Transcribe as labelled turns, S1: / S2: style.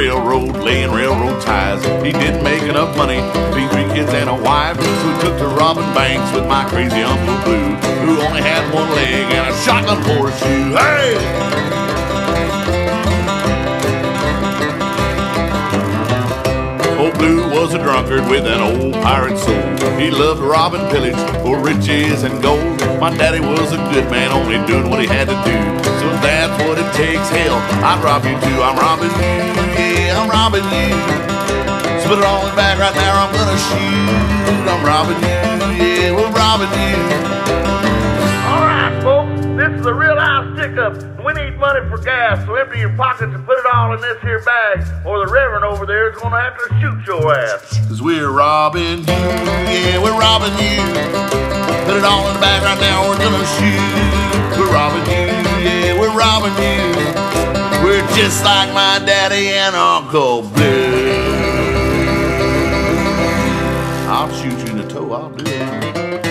S1: railroad, laying railroad ties. He didn't make enough money to three kids and a wife, so he took to robbing banks with my crazy Uncle Blue, who only had one leg and a shotgun for a shoe. Hey! Old Blue was a drunkard with an old pirate soul. He loved to rob and pillage for riches and gold. My daddy was a good man, only doing what he had to do. So it takes, hell, I'd rob you too. I'm robbing you, yeah, I'm robbing you. So put it all in the bag right now, I'm gonna shoot. I'm robbing you, yeah, we're robbing you.
S2: All right, folks, this is a real house stick-up. We need money for gas, so empty your pockets and put it all in this here bag, or the Reverend over there is gonna have to shoot your ass.
S1: Cause we're robbing you, yeah, we're robbing you. Put it all in the bag right now, we're gonna shoot. We're robbing you, yeah, we're robbing you. Just like my daddy and Uncle Blue. I'll shoot you in the toe, I'll do it.